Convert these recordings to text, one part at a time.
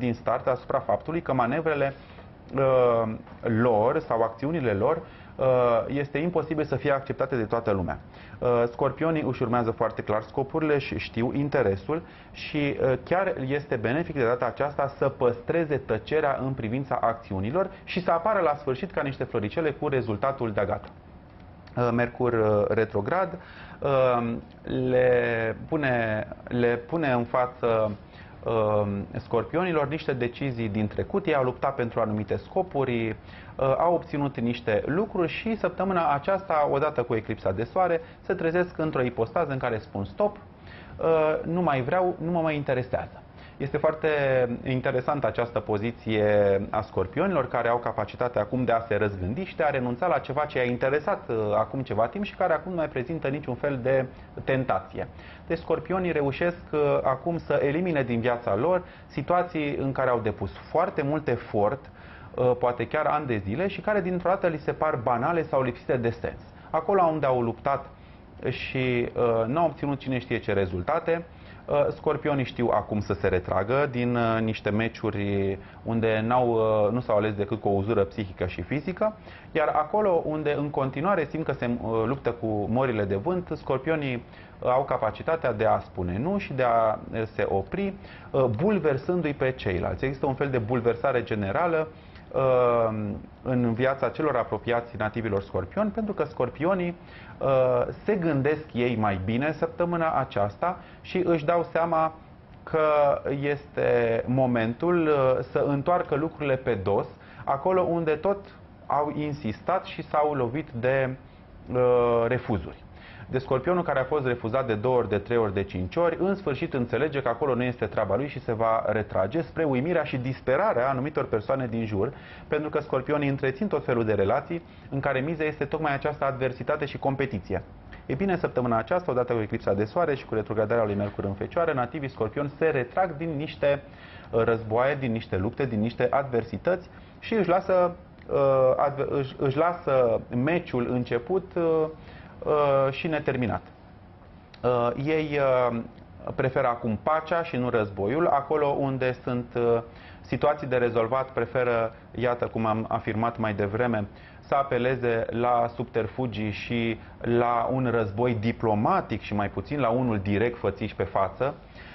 din start asupra faptului că manevrele uh, lor sau acțiunile lor uh, este imposibil să fie acceptate de toată lumea. Uh, scorpionii își urmează foarte clar scopurile și știu interesul și uh, chiar este benefic de data aceasta să păstreze tăcerea în privința acțiunilor și să apară la sfârșit ca niște floricele cu rezultatul de gata. Uh, Mercur uh, retrograd uh, le pune, le pune în față scorpionilor niște decizii din trecut, ei au luptat pentru anumite scopuri, au obținut niște lucruri și săptămâna aceasta, odată cu eclipsa de soare, se trezesc într-o ipostază în care spun stop, nu mai vreau, nu mă mai interesează. Este foarte interesantă această poziție a scorpionilor care au capacitatea acum de a se răzgândi și de a renunța la ceva ce a interesat uh, acum ceva timp și care acum nu mai prezintă niciun fel de tentație. Deci scorpionii reușesc uh, acum să elimine din viața lor situații în care au depus foarte mult efort, uh, poate chiar ani de zile și care dintr-o dată li se par banale sau lipsite de sens. Acolo unde au luptat și uh, nu au obținut cine știe ce rezultate, Uh, scorpionii știu acum să se retragă din uh, niște meciuri unde n-au, uh, nu s-au ales decât cu o uzură psihică și fizică, iar acolo unde în continuare simt că se luptă cu morile de vânt, scorpionii au capacitatea de a spune nu și de a se opri, bulversându-i pe ceilalți. Există un fel de bulversare generală Uh, în viața celor apropiați nativilor scorpioni, pentru că scorpionii uh, se gândesc ei mai bine săptămâna aceasta și își dau seama că este momentul uh, să întoarcă lucrurile pe dos, acolo unde tot au insistat și s-au lovit de refuzuri de scorpionul care a fost refuzat de două ori, de trei ori, de cinci ori, în sfârșit înțelege că acolo nu este treaba lui și se va retrage spre uimirea și disperarea anumitor persoane din jur, pentru că scorpionii întrețin tot felul de relații în care miza este tocmai această adversitate și competiție. E bine, săptămâna aceasta, odată cu eclipsa de soare și cu retrogradarea lui Mercur în Fecioară, nativii scorpion se retrag din niște uh, războaie, din niște lupte, din niște adversități și își lasă, uh, își, își lasă meciul început uh, Uh, și neterminat. Uh, ei uh, preferă acum pacea și nu războiul. Acolo unde sunt situații de rezolvat, preferă, iată cum am afirmat mai devreme, să apeleze la subterfugii și la un război diplomatic și mai puțin la unul direct fățiș pe față, Uh,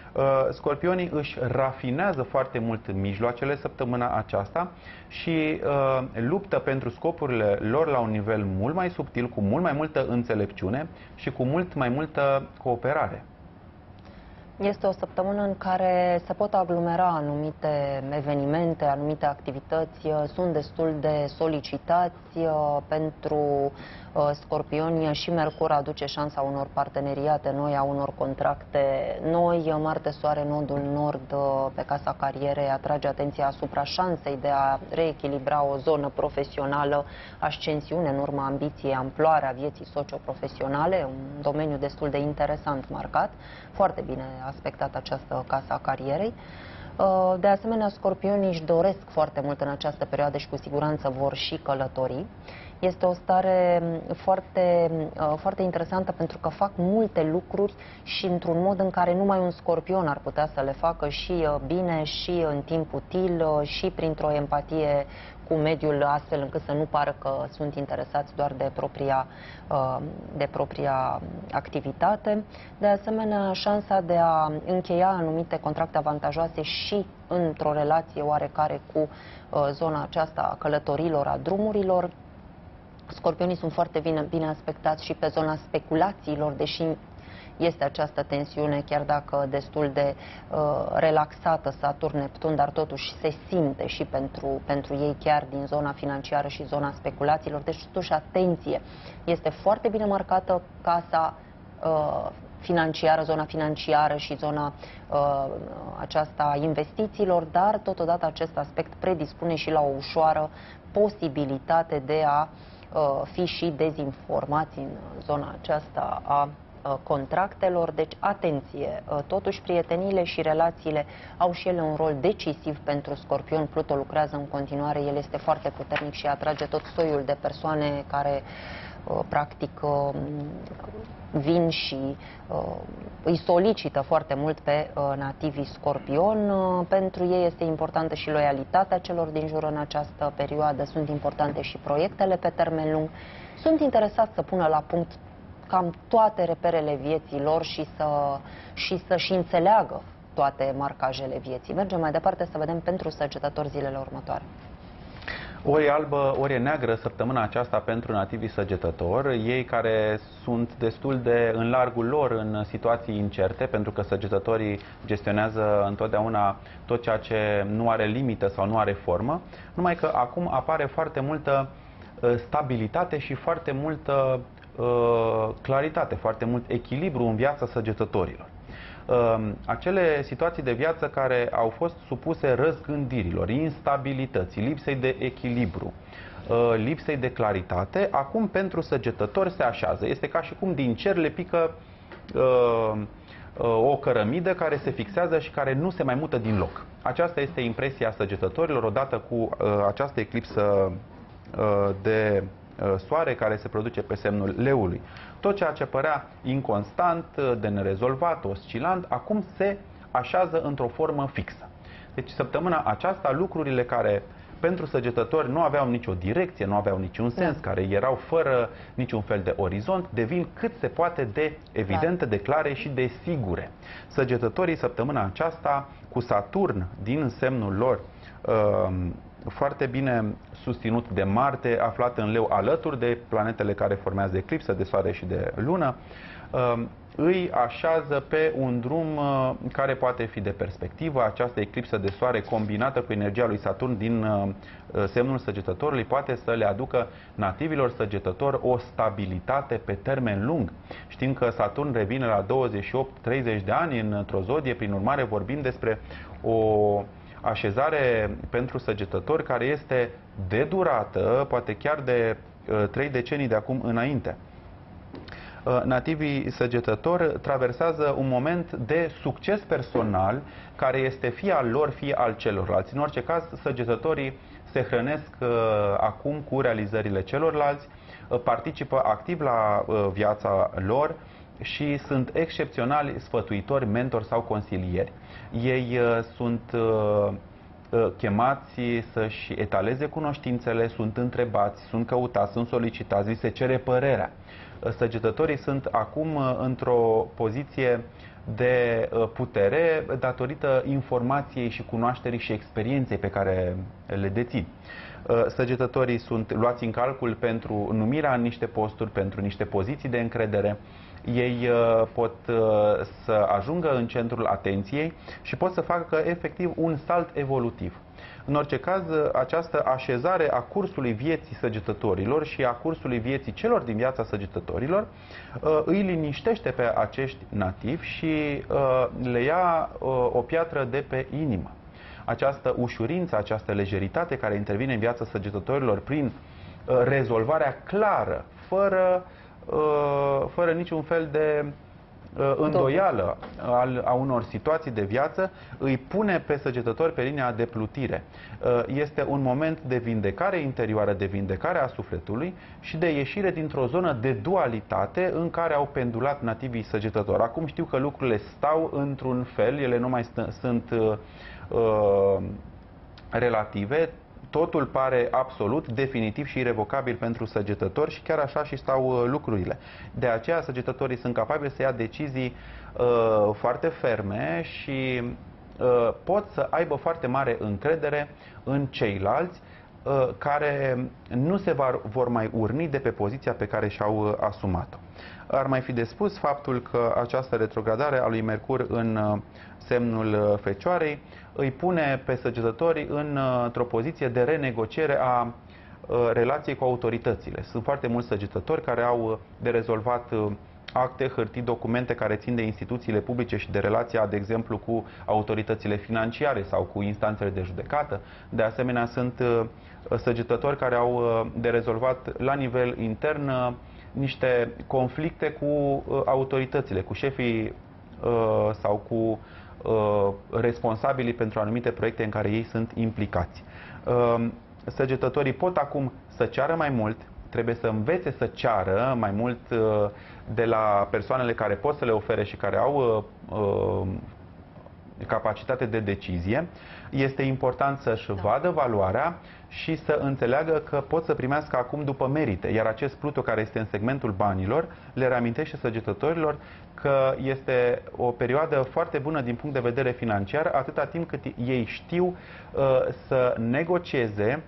scorpionii își rafinează foarte mult mijloacele săptămâna aceasta și uh, luptă pentru scopurile lor la un nivel mult mai subtil, cu mult mai multă înțelepciune și cu mult mai multă cooperare. Este o săptămână în care se pot aglomera anumite evenimente, anumite activități, uh, sunt destul de solicitați uh, pentru uh, scorpioni și Mercur aduce șansa unor parteneriate noi, a unor contracte noi. Marte, Soare, Nodul Nord pe Casa Carierei atrage atenția asupra șansei de a reechilibra o zonă profesională, ascensiune în urma ambiției, amploarea vieții socio-profesionale, un domeniu destul de interesant marcat, foarte bine aspectat această casă a carierei. Uh, de asemenea, scorpionii își doresc foarte mult în această perioadă și cu siguranță vor și călători. Este o stare mm, foarte, uh, foarte interesantă pentru că fac multe lucruri și într-un mod în care numai un scorpion ar putea să le facă și uh, bine și în timp util și printr-o empatie cu mediul astfel încât să nu pară că sunt interesați doar de propria, uh, de propria activitate. De asemenea, șansa de a încheia anumite contracte avantajoase și într-o relație oarecare cu uh, zona aceasta a călătorilor, a drumurilor, Scorpionii sunt foarte bine, bine aspectați și pe zona speculațiilor, deși este această tensiune, chiar dacă destul de uh, relaxată Saturn-Neptun, dar totuși se simte și pentru, pentru ei chiar din zona financiară și zona speculațiilor. Deci, totuși, atenție, este foarte bine marcată casa uh, financiară, zona financiară și zona uh, aceasta a investițiilor, dar totodată acest aspect predispune și la o ușoară posibilitate de a uh, fi și dezinformați în zona aceasta a contractelor. Deci, atenție, totuși prieteniile și relațiile au și ele un rol decisiv pentru Scorpion. Pluto lucrează în continuare, el este foarte puternic și atrage tot soiul de persoane care practic vin și uh, îi solicită foarte mult pe uh, nativii scorpion. Uh, pentru ei este importantă și loialitatea celor din jur în această perioadă, sunt importante și proiectele pe termen lung. Sunt interesați să pună la punct cam toate reperele vieții lor și să și să-și înțeleagă toate marcajele vieții. Mergem mai departe să vedem pentru săgetători zilele următoare. Ori e albă, ori e neagră săptămâna aceasta pentru nativii săgetători, ei care sunt destul de în largul lor în situații incerte, pentru că săgetătorii gestionează întotdeauna tot ceea ce nu are limită sau nu are formă, numai că acum apare foarte multă uh, stabilitate și foarte multă uh, claritate, foarte mult echilibru în viața săgetătorilor. Ehm, acele situații de viață care au fost supuse răzgândirilor, instabilității, lipsei de echilibru, ehm, lipsei de claritate, acum pentru săgetători se așează. Este ca și cum din cer le pică ehm, o cărămidă care se fixează și care nu se mai mută din loc. Aceasta este impresia săgetătorilor odată cu această eclipsă de soare care se produce pe semnul leului. Tot ceea ce părea inconstant, de nerezolvat, oscilant, acum se așează într-o formă fixă. Deci săptămâna aceasta lucrurile care pentru săgetători nu aveau nicio direcție, nu aveau niciun sens, da. care erau fără niciun fel de orizont, devin cât se poate de evidente, de clare și de sigure. Săgetătorii săptămâna aceasta, cu Saturn din semnul lor, uh, foarte bine susținut de Marte, aflat în leu alături de planetele care formează eclipsă de Soare și de Lună, um, îi așează pe un drum uh, care poate fi de perspectivă. Această eclipsă de soare combinată cu energia lui Saturn din uh, uh, semnul săgetătorului poate să le aducă nativilor săgetători o stabilitate pe termen lung. Știm că Saturn revine la 28-30 de ani într-o zodie, prin urmare vorbim despre o așezare pentru săgetători care este de durată, poate chiar de uh, trei decenii de acum înainte. Uh, nativii săgetători traversează un moment de succes personal care este fie al lor, fie al celorlalți. În orice caz, săgetătorii se hrănesc uh, acum cu realizările celorlalți, participă activ la viața lor, și sunt excepționali sfătuitori, mentori sau consilieri. Ei uh, sunt uh, uh, chemați să-și etaleze cunoștințele, sunt întrebați, sunt căutați, sunt solicitați, li se cere părerea. Săgetătorii sunt acum într-o poziție de putere datorită informației și cunoașterii și experienței pe care le dețin. Săgetătorii sunt luați în calcul pentru numirea în niște posturi, pentru niște poziții de încredere ei uh, pot uh, să ajungă în centrul atenției și pot să facă efectiv un salt evolutiv. În orice caz, această așezare a cursului vieții săgetătorilor și a cursului vieții celor din viața săgetătorilor uh, îi liniștește pe acești nativi și le ia o piatră de pe inimă. Această ușurință, această lejeritate care intervine în viața săgetătorilor prin rezolvarea clară, fără Uh, fără niciun fel de uh, îndoială al, a unor situații de viață, îi pune pe săgetători pe linia de plutire. Uh, este un moment de vindecare interioară, de vindecare a sufletului și de ieșire dintr-o zonă de dualitate în care au pendulat nativii săgetători. Acum știu că lucrurile stau într-un fel, ele nu mai sunt uh, relative, totul pare absolut, definitiv și irrevocabil pentru săgetători și chiar așa și stau uh, lucrurile. De aceea săgetătorii sunt capabili să ia decizii uh, foarte ferme și uh, pot să aibă foarte mare încredere în ceilalți uh, care nu se var, vor mai urni de pe poziția pe care și-au uh, asumat-o. Ar mai fi de spus faptul că această retrogradare a lui Mercur în uh, semnul uh, Fecioarei îi pune pe săgetători uh, într-o poziție de renegociere a relației cu autoritățile. Sunt foarte mulți săgetători care au de rezolvat acte, hârtii, documente care țin de instituțiile publice și de relația, de exemplu, cu autoritățile financiare sau cu instanțele de judecată. De asemenea, sunt săgetători care au de rezolvat la nivel intern niște conflicte cu uh, autoritățile, cu șefii uh, sau cu uh, responsabilii pentru anumite proiecte în care ei sunt implicați. Uh, săgetătorii pot acum să ceară mai mult, trebuie să învețe să ceară mai mult uh, de la persoanele care pot să le ofere și care au uh, uh, capacitate de decizie. Este important să-și da. vadă valoarea și să înțeleagă că pot să primească acum după merite. Iar acest Pluto care este în segmentul banilor le reamintește săgetătorilor că este o perioadă foarte bună din punct de vedere financiar atâta timp cât ei știu uh, să negocieze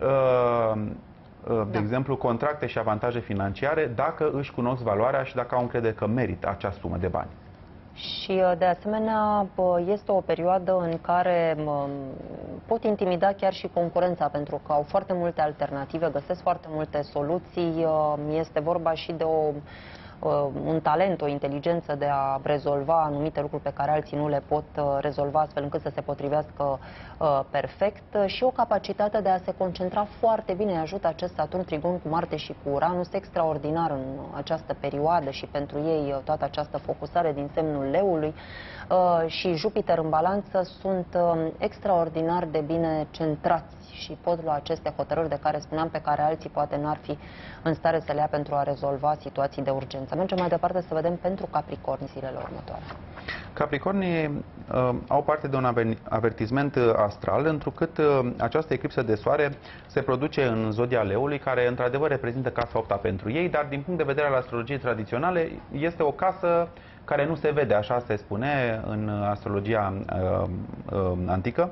uh, uh, de da. exemplu, contracte și avantaje financiare dacă își cunosc valoarea și dacă au încredere că merită acea sumă de bani. Și, uh, de asemenea, este o perioadă în care pot intimida chiar și concurența, pentru că au foarte multe alternative, găsesc foarte multe soluții. Uh, este vorba și de o Uh, un talent, o inteligență de a rezolva anumite lucruri pe care alții nu le pot uh, rezolva astfel încât să se potrivească uh, perfect și o capacitate de a se concentra foarte bine. Ajută acest Saturn trigon cu Marte și cu Uranus extraordinar în această perioadă și pentru ei toată această focusare din semnul leului și Jupiter în balanță sunt extraordinar de bine centrați și pot lua aceste hotărâri de care spuneam pe care alții poate n-ar fi în stare să le ia pentru a rezolva situații de urgență. Mergem mai departe să vedem pentru Capricorni zilele următoare. Capricornii uh, au parte de un avertisment uh, astral, întrucât uh, această eclipsă de soare se produce în zodia leului, care într-adevăr reprezintă casa 8 pentru ei, dar din punct de vedere al astrologiei tradiționale este o casă care nu se vede, așa se spune în astrologia uh, uh, antică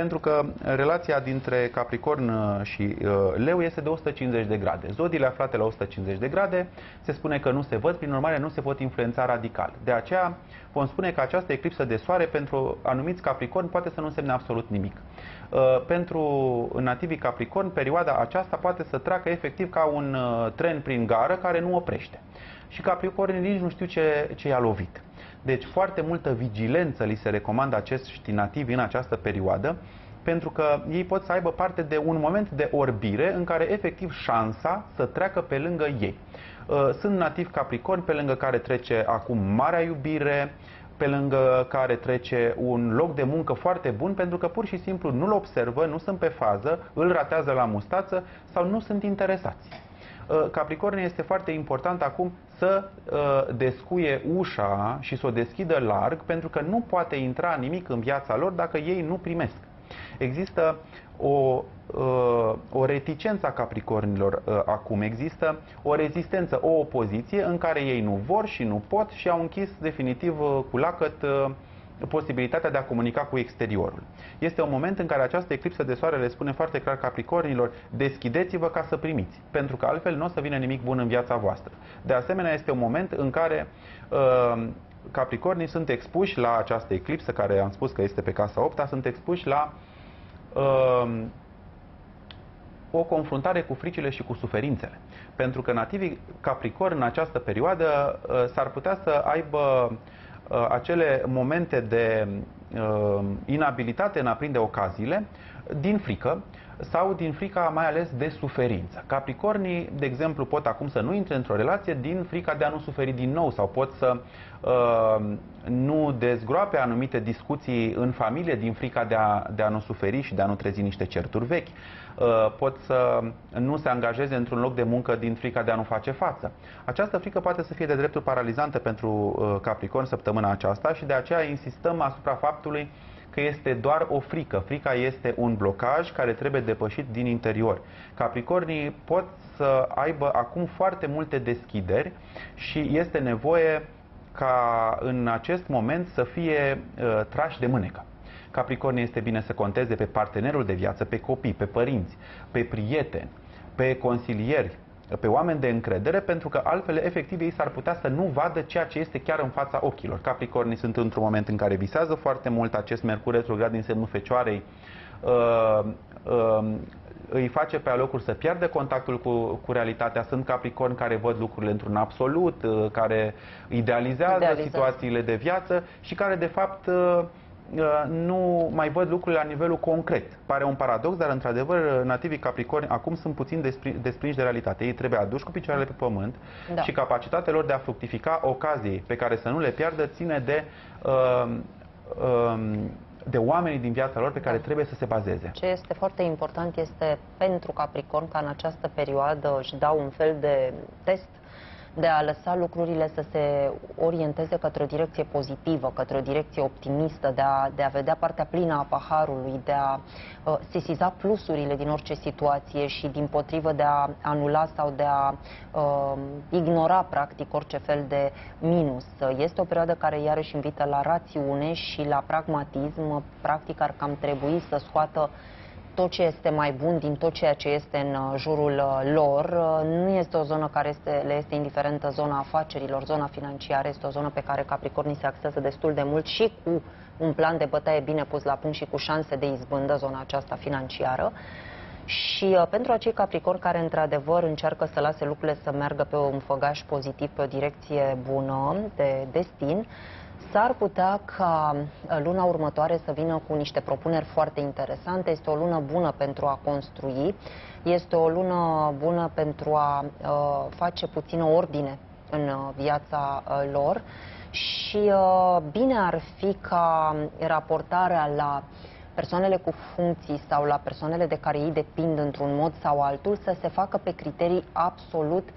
pentru că relația dintre Capricorn uh, și uh, Leu este de 150 de grade. Zodiile aflate la 150 de grade se spune că nu se văd, prin urmare nu se pot influența radical. De aceea vom spune că această eclipsă de soare pentru anumiți Capricorn poate să nu însemne absolut nimic. Uh, pentru nativii Capricorn, perioada aceasta poate să treacă efectiv ca un tren prin gară care nu oprește. Și Capricornii nici nu știu ce, ce i-a lovit. Deci foarte multă vigilență li se recomandă acești nativi în această perioadă, pentru că ei pot să aibă parte de un moment de orbire în care efectiv șansa să treacă pe lângă ei. Uh, sunt nativi capricorni pe lângă care trece acum marea iubire, pe lângă care trece un loc de muncă foarte bun pentru că pur și simplu nu-l observă, nu sunt pe fază, îl ratează la mustață sau nu sunt interesați. Uh, Capricorn este foarte important acum să uh, descuie ușa și să o deschidă larg, pentru că nu poate intra nimic în viața lor dacă ei nu primesc. Există o, uh, o reticență a capricornilor acum, există o rezistență, o opoziție în care ei nu vor și nu pot și au închis definitiv cu lacăt posibilitatea de a comunica cu exteriorul. Este un moment în care această eclipsă de soare le spune foarte clar capricornilor, deschideți-vă ca să primiți, pentru că altfel nu o să vină nimic bun în viața voastră. De asemenea, este un moment în care uh, Capricornii sunt expuși la această eclipsă, care am spus că este pe casa 8 sunt expuși la uh, o confruntare cu fricile și cu suferințele. Pentru că nativii Capricorn în această perioadă uh, s-ar putea să aibă Uh, acele momente de uh, inabilitate în a prinde ocaziile din frică sau din frica mai ales de suferință. Capricornii, de exemplu, pot acum să nu intre într-o relație din frica de a nu suferi din nou sau pot să uh, nu dezgroape anumite discuții în familie din frica de a, de a nu suferi și de a nu trezi niște certuri vechi. Uh, pot să nu se angajeze într-un loc de muncă din frica de a nu face față. Această frică poate să fie de dreptul paralizantă pentru uh, Capricorn săptămâna aceasta și de aceea insistăm asupra faptului că este doar o frică. Frica este un blocaj care trebuie depășit din interior. Capricornii pot să aibă acum foarte multe deschideri și este nevoie ca în acest moment să fie uh, trași de mânecă. Capricorn este bine să conteze pe partenerul de viață, pe copii, pe părinți, pe prieteni, pe consilieri, pe oameni de încredere, pentru că altfel, efectiv, ei s-ar putea să nu vadă ceea ce este chiar în fața ochilor. Capricornii sunt într-un moment în care visează foarte mult acest Mercur retrograd din semnul Fecioarei, uh, uh, îi face pe alocuri să piardă contactul cu, cu realitatea. Sunt capricorni care văd lucrurile într-un absolut, uh, care idealizează, idealizează situațiile de viață și care, de fapt, uh, nu mai văd lucrurile la nivelul concret. Pare un paradox, dar într-adevăr nativii Capricorni acum sunt puțin desprinși de realitate. Ei trebuie aduși cu picioarele pe pământ da. și capacitatea lor de a fructifica ocazii pe care să nu le piardă ține de uh, uh, de oamenii din viața lor pe care da. trebuie să se bazeze. Ce este foarte important este pentru Capricorn ca în această perioadă își dau un fel de test de a lăsa lucrurile să se orienteze către o direcție pozitivă, către o direcție optimistă, de a, de a vedea partea plină a paharului, de a uh, sesiza plusurile din orice situație și din potrivă de a anula sau de a uh, ignora practic orice fel de minus. Este o perioadă care iarăși invită la rațiune și la pragmatism, practic ar cam trebui să scoată tot ce este mai bun din tot ceea ce este în uh, jurul uh, lor. Uh, nu este o zonă care este, le este indiferentă zona afacerilor, zona financiară, este o zonă pe care Capricornii se axează destul de mult și cu un plan de bătaie bine pus la punct și cu șanse de izbândă zona aceasta financiară. Și uh, pentru acei capricorni care într-adevăr încearcă să lase lucrurile să meargă pe un făgaș pozitiv, pe o direcție bună de destin, S-ar putea ca uh, luna următoare să vină cu niște propuneri foarte interesante. Este o lună bună pentru a construi, este o lună bună pentru a uh, face puțină ordine în uh, viața uh, lor și uh, bine ar fi ca raportarea la persoanele cu funcții sau la persoanele de care ei depind într-un mod sau altul să se facă pe criterii absolut uh,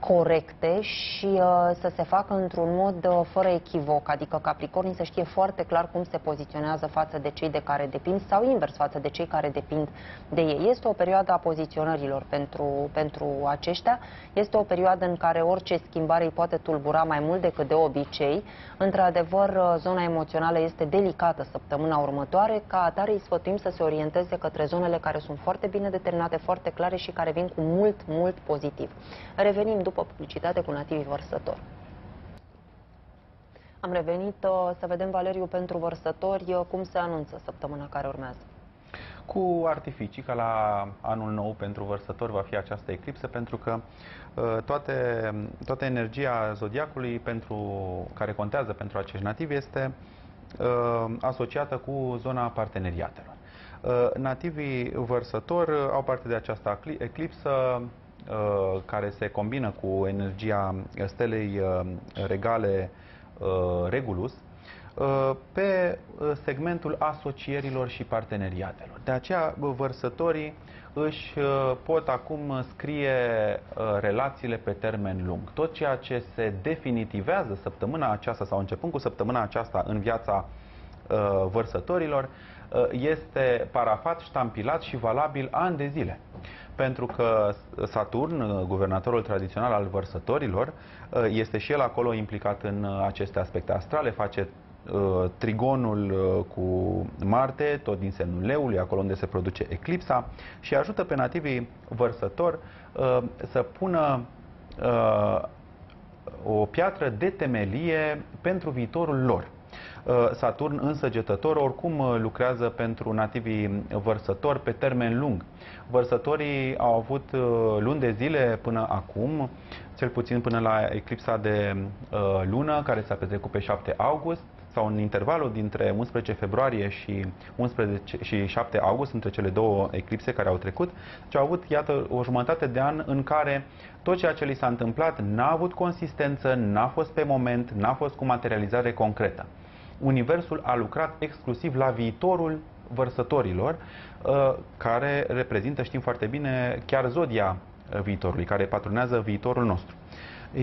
corecte și uh, să se facă într-un mod uh, fără echivoc, adică Capricornii să știe foarte clar cum se poziționează față de cei de care depind sau invers față de cei care depind de ei. Este o perioadă a poziționărilor pentru, pentru aceștia, este o perioadă în care orice schimbare îi poate tulbura mai mult decât de obicei. Într-adevăr, uh, zona emoțională este delicată săptămâna următoare, ca atare îi sfătuim să se orienteze către zonele care sunt foarte bine determinate, foarte clare și care vin cu mult, mult pozitiv. Revenim după publicitate cu nativii vărsători. Am revenit uh, să vedem, Valeriu, pentru vărsători, uh, cum se anunță săptămâna care urmează. Cu artificii, ca la anul nou pentru vărsători va fi această eclipsă, pentru că uh, toate, toată energia zodiacului pentru, care contează pentru acești nativi este uh, asociată cu zona parteneriatelor. Uh, nativii vărsători au parte de această eclipsă Uh, care se combină cu energia stelei uh, regale uh, Regulus pe segmentul asocierilor și parteneriatelor. De aceea, vărsătorii își pot acum scrie relațiile pe termen lung. Tot ceea ce se definitivează săptămâna aceasta sau începând cu săptămâna aceasta în viața vărsătorilor este parafat, ștampilat și valabil ani de zile pentru că Saturn, guvernatorul tradițional al vărsătorilor, este și el acolo implicat în aceste aspecte astrale, face uh, trigonul uh, cu Marte, tot din semnul leului, acolo unde se produce eclipsa și ajută pe nativii vărsători uh, să pună o piatră de temelie pentru viitorul lor. Saturn însăgetător oricum lucrează pentru nativii vărsători pe termen lung. Vărsătorii au avut uh, luni de zile până acum, cel puțin până la eclipsa de uh, lună, care s-a petrecut pe 7 august, sau în intervalul dintre 11 februarie și, 11 și 7 august, între cele două eclipse care au trecut, și au avut, iată, o jumătate de an în care tot ceea ce li s-a întâmplat n-a avut consistență, n-a fost pe moment, n-a fost cu materializare concretă. Universul a lucrat exclusiv la viitorul vărsătorilor, uh, care reprezintă, știm foarte bine, chiar zodia uh, viitorului, care patronează viitorul nostru.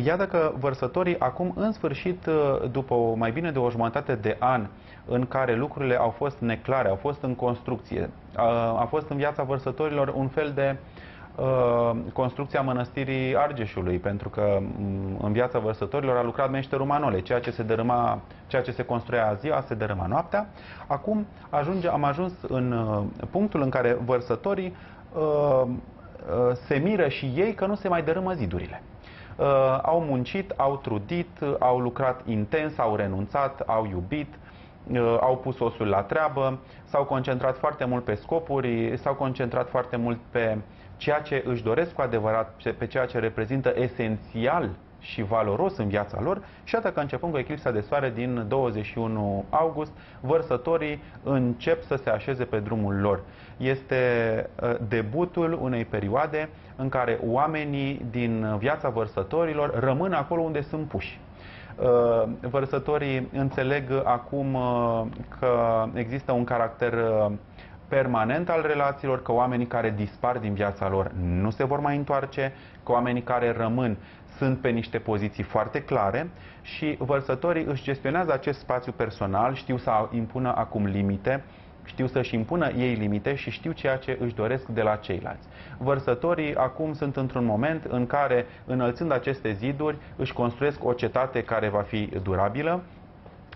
Iată că vărsătorii acum, în sfârșit, uh, după mai bine de o jumătate de an în care lucrurile au fost neclare, au fost în construcție, a fost în viața vărsătorilor un fel de uh, Uh, construcția mănăstirii Argeșului, pentru că mm, în viața vărsătorilor a lucrat meșterul Manole. Ceea ce se dărâma, ceea ce se construia ziua, se dărâma noaptea. Acum ajunge, am ajuns în uh, punctul în care vărsătorii uh, uh, se miră și ei că nu se mai dărâmă zidurile. Uh, au muncit, au trudit, au lucrat intens, au renunțat, au iubit, uh, au pus osul la treabă, s-au concentrat foarte mult pe scopuri, s-au concentrat foarte mult pe ceea ce își doresc cu adevărat, pe ceea ce reprezintă esențial și valoros în viața lor și iată că începând cu eclipsa de soare din 21 august, vărsătorii încep să se așeze pe drumul lor. Este uh, debutul unei perioade în care oamenii din viața vărsătorilor rămân acolo unde sunt puși. Uh, vărsătorii înțeleg acum uh, că există un caracter permanent al relațiilor, că oamenii care dispar din viața lor nu se vor mai întoarce, că oamenii care rămân sunt pe niște poziții foarte clare și vărsătorii își gestionează acest spațiu personal, știu să impună acum limite, știu să-și impună ei limite și știu ceea ce își doresc de la ceilalți. Vărsătorii acum sunt într-un moment în care, înălțând aceste ziduri, își construiesc o cetate care va fi durabilă,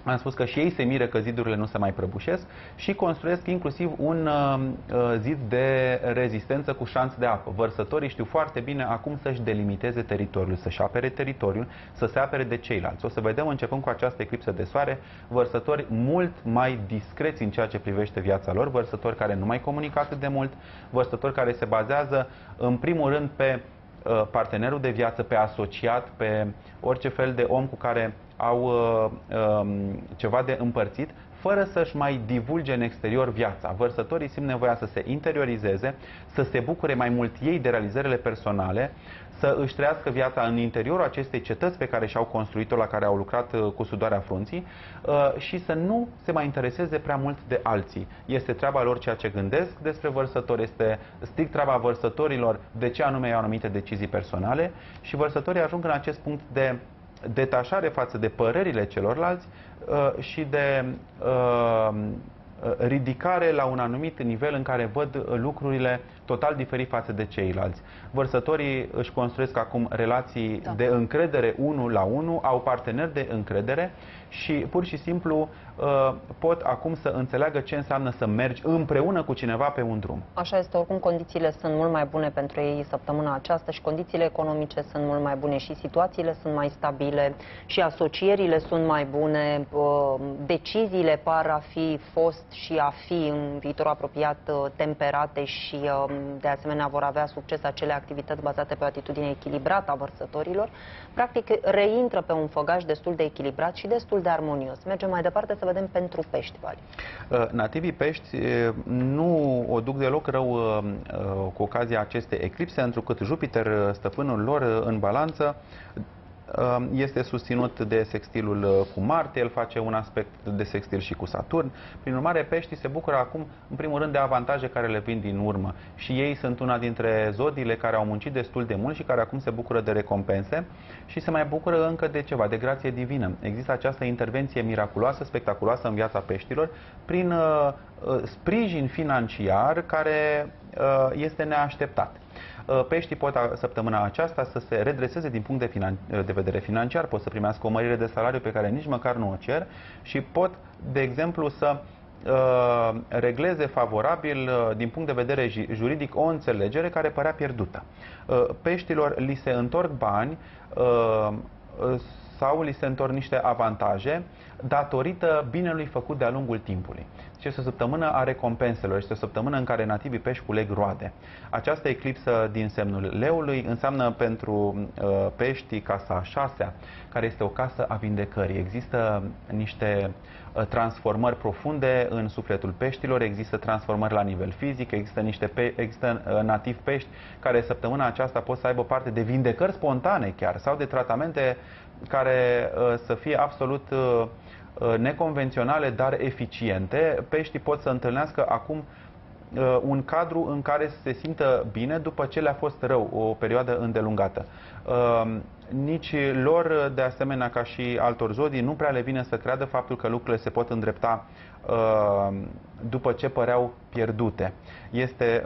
am spus că și ei se miră că zidurile nu se mai prăbușesc și construiesc inclusiv un uh, uh, zid de rezistență cu șanț de apă. Vărsătorii știu foarte bine acum să-și delimiteze teritoriul, să-și apere teritoriul, să se apere de ceilalți. O să vedem începând cu această eclipsă de soare, vărsători mult mai discreți în ceea ce privește viața lor, vărsători care nu mai comunică atât de mult, vărsători care se bazează în primul rând pe uh, partenerul de viață, pe asociat, pe orice fel de om cu care au uh, um, ceva de împărțit, fără să-și mai divulge în exterior viața. Vărsătorii simt nevoia să se interiorizeze, să se bucure mai mult ei de realizările personale, să își trăiască viața în interiorul acestei cetăți pe care și-au construit-o, la care au lucrat uh, cu sudoarea frunții uh, și să nu se mai intereseze prea mult de alții. Este treaba lor ceea ce gândesc despre vărsători, este strict treaba vărsătorilor de ce anume iau anumite decizii personale și vărsătorii ajung în acest punct de detașare față de părerile celorlalți uh, și de uh, ridicare la un anumit nivel în care văd lucrurile total diferit față de ceilalți. Vărsătorii își construiesc acum relații da. de încredere unul la unul, au parteneri de încredere și pur și simplu uh, pot acum să înțeleagă ce înseamnă să mergi împreună cu cineva pe un drum. Așa este, oricum condițiile sunt mult mai bune pentru ei săptămâna aceasta și condițiile economice sunt mult mai bune și situațiile sunt mai stabile și asocierile sunt mai bune, uh, deciziile par a fi fost și a fi în viitor apropiat uh, temperate și de asemenea vor avea succes acele activități bazate pe o atitudine echilibrată a vărsătorilor, practic reintră pe un făgaș destul de echilibrat și destul de armonios. Mergem mai departe să vedem pentru pești, Vali. Uh, nativii pești uh, nu o duc deloc rău uh, cu ocazia acestei eclipse, întrucât Jupiter, stăpânul lor, în balanță, Um, este susținut de sextilul uh, cu Marte, el face un aspect de sextil și cu Saturn. Prin urmare, peștii se bucură acum, în primul rând, de avantaje care le vin din urmă. Și ei sunt una dintre zodiile care au muncit destul de mult și care acum se bucură de recompense și se mai bucură încă de ceva, de grație divină. Există această intervenție miraculoasă, spectaculoasă în viața peștilor, prin uh, uh sprijin financiar care uh, este neașteptat. Uh, peștii pot săptămâna aceasta să se redreseze din punct de, finan- de vedere financiar, pot să primească o mărire de salariu pe care nici măcar nu o cer și pot, de exemplu, să uh, regleze favorabil uh, din punct de vedere juridic o înțelegere care părea pierdută. Peștilor li se întorc bani sau li se întorc niște avantaje datorită binelui făcut de-a lungul timpului. Deci este o săptămână a recompenselor, este o săptămână în care nativii pești culeg roade. Această eclipsă din semnul leului înseamnă pentru uh, pești casa a șasea, care este o casă a vindecării. Există niște uh, transformări profunde în sufletul peștilor, există transformări la nivel fizic, există niște pe, există uh, nativ pești care săptămâna aceasta pot să aibă parte de vindecări spontane chiar sau de tratamente care uh, să fie absolut uh, uh, neconvenționale, dar eficiente. Peștii pot să întâlnească acum un cadru în care să se simtă bine după ce le-a fost rău o perioadă îndelungată. Nici lor, de asemenea ca și altor zodii, nu prea le vine să creadă faptul că lucrurile se pot îndrepta după ce păreau pierdute. Este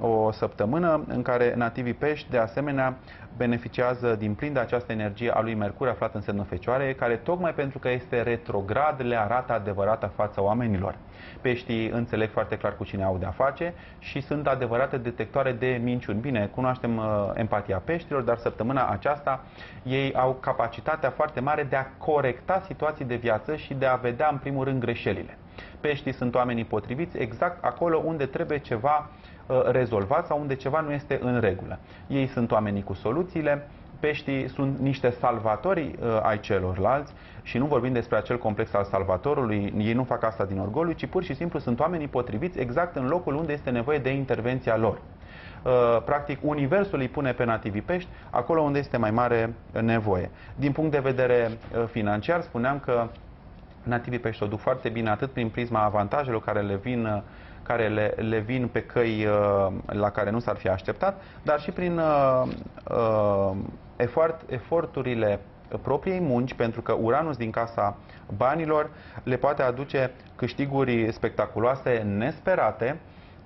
o săptămână în care nativii pești, de asemenea, beneficiază din plin de această energie a lui Mercur aflat în semnul Fecioare, care tocmai pentru că este retrograd le arată adevărata fața oamenilor. Peștii înțeleg foarte clar cu cine au de-a face și sunt adevărate detectoare de minciuni. Bine, cunoaștem uh, empatia peștilor, dar săptămâna aceasta ei au capacitatea foarte mare de a corecta situații de viață și de a vedea în primul rând greșelile. Peștii sunt oamenii potriviți exact acolo unde trebuie ceva Uh, rezolvat sau unde ceva nu este în regulă. Ei sunt oamenii cu soluțiile, peștii sunt niște salvatori uh, ai celorlalți și nu vorbim despre acel complex al salvatorului, ei nu fac asta din orgoliu, ci pur și simplu sunt oamenii potriviți exact în locul unde este nevoie de intervenția lor. Uh, practic, universul îi pune pe nativii pești acolo unde este mai mare nevoie. Din punct de vedere uh, financiar, spuneam că nativii pești o duc foarte bine atât prin prisma avantajelor care le vin uh, care le, le vin pe căi uh, la care nu s-ar fi așteptat, dar și prin uh, uh, efort, eforturile propriei munci, pentru că Uranus din casa banilor le poate aduce câștiguri spectaculoase, nesperate,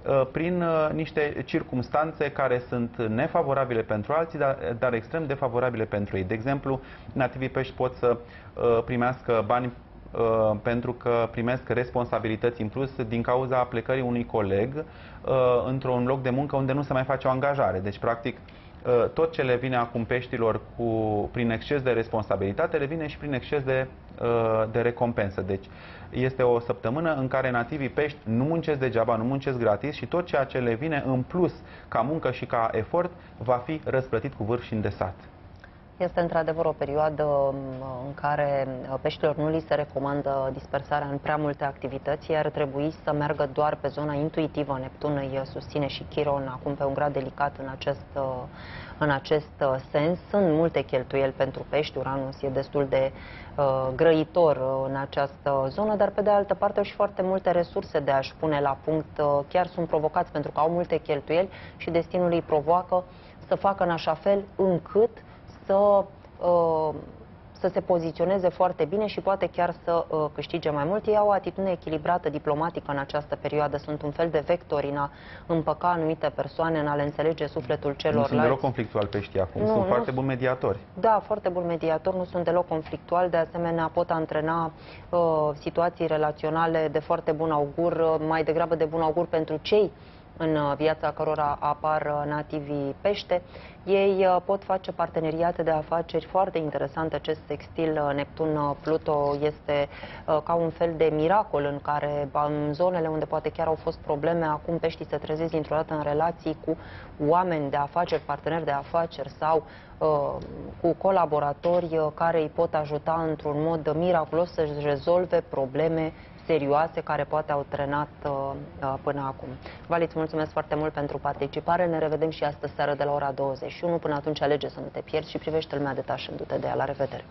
uh, prin uh, niște circumstanțe care sunt nefavorabile pentru alții, dar, dar extrem de favorabile pentru ei. De exemplu, nativii pești pot să uh, primească bani Uh, pentru că primesc responsabilități în plus din cauza plecării unui coleg uh, într-un loc de muncă unde nu se mai face o angajare. Deci, practic, uh, tot ce le vine acum peștilor cu, prin exces de responsabilitate, le vine și prin exces de, de recompensă. Deci este o săptămână în care nativii pești nu muncesc degeaba, nu muncesc gratis și tot ceea ce le vine în plus ca muncă și ca efort va fi răsplătit cu vârf și îndesat. Este într-adevăr o perioadă um, în care uh, peștilor nu li se recomandă dispersarea în prea multe activități, iar trebui să meargă doar pe zona intuitivă. Neptun îi susține și Chiron acum pe un grad delicat în acest, uh, în acest uh, sens. Sunt multe cheltuieli pentru pești, Uranus e destul de uh, grăitor în această zonă, dar pe de altă parte au și foarte multe resurse de a-și pune la punct. Chiar sunt provocați pentru că au multe cheltuieli și destinul îi provoacă să facă în așa fel încât să, uh, să se poziționeze foarte bine și poate chiar să uh, câștige mai mult. Ei au o atitudine echilibrată diplomatică în această perioadă. Sunt un fel de vectori în a împăca anumite persoane, în a le înțelege sufletul celorlalți. Nu sunt deloc conflictual peștii acum, nu, sunt nu, foarte buni mediatori. Da, foarte buni mediatori, nu sunt deloc conflictual, de asemenea pot antrena uh, situații relaționale de foarte bun augur, uh, mai degrabă de bun augur pentru cei în uh, viața cărora apar uh, nativii pește. Ei uh, pot face parteneriate de afaceri foarte interesante. Acest sextil Neptun-Pluto este ca un fel de miracol în care în zonele unde poate chiar au fost probleme, acum peștii se trezesc dintr-o dată în relații cu oameni de afaceri, parteneri de afaceri sau cu colaboratori care îi pot ajuta într-un mod miraculos să-și rezolve probleme serioase care poate au trenat uh, uh, până acum. Vali, îți mulțumesc foarte mult pentru participare. Ne revedem și astăzi seară de la ora 21. Până atunci alege să nu te pierzi și privește lumea detașându-te de ea. La revedere!